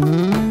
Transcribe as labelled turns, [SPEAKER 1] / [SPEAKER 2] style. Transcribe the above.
[SPEAKER 1] Bye.